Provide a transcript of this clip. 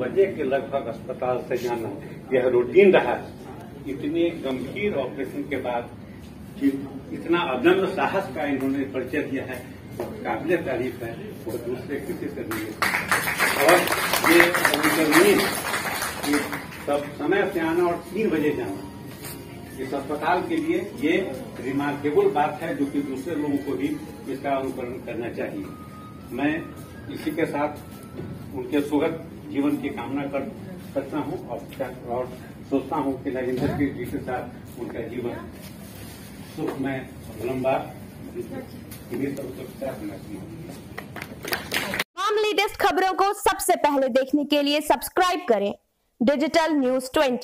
बजे के लगभग अस्पताल से जाना, यह रूटीन रहा। इतने गंभीर ऑपरेशन के बाद इतना अदम्य साहस का इन्होंने परिचय दिया है, काबिल तारीफ़ है, वो दूसरे किसी से नहीं और ये अविकरणीय कि सब समय से आना और तीन बजे जाना, इस अस्पताल के लिए ये रिमार्केबल बात है, जो कि दूसरे लोगों को भी इसका अनुकरण करना चाहिए। मैं इसी के साथ उनके सुगत जीवन की कामना कर सकता हूँ और, और सोचता हूँ कि नरेंद्र जी के साथ उनका जीवन सुख में लंबा तमाम लेटेस्ट खबरों को सबसे पहले देखने के लिए सब्सक्राइब करें। Digital news 20